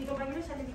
mi compañero ya le